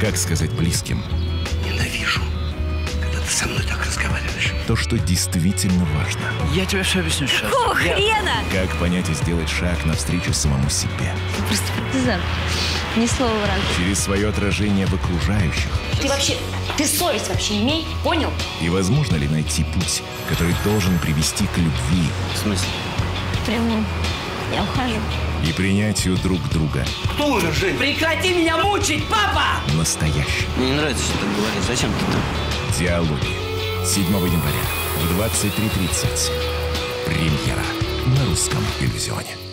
Как сказать близким Ненавижу, когда ты со мной так разговариваешь. то, что действительно важно? Я тебе все объясню сейчас. Какого хрена? Как понять и сделать шаг навстречу самому себе? Просто партизан. Ни слова враг. Через свое отражение в окружающих. Ты вообще, ты совесть вообще имей, понял? И возможно ли найти путь, который должен привести к любви В смысле? Прямо я ухожу. и принятию друг друга Кто умер, Жень? Прекрати меня мучить, папа! Настоящим? Мне не нравится, что ты говоришь. Зачем ты там? Диалоги. 7 января в 23.30. Премьера на русском иллюзионе.